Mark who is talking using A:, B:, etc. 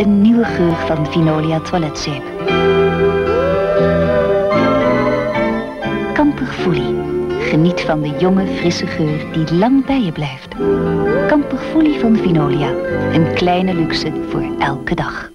A: Een nieuwe geur van Vinolia toiletzeep. Kamperfoelie. Geniet van de jonge, frisse geur die lang bij je blijft. Kamperfoelie van Vinolia. Een kleine luxe voor elke dag.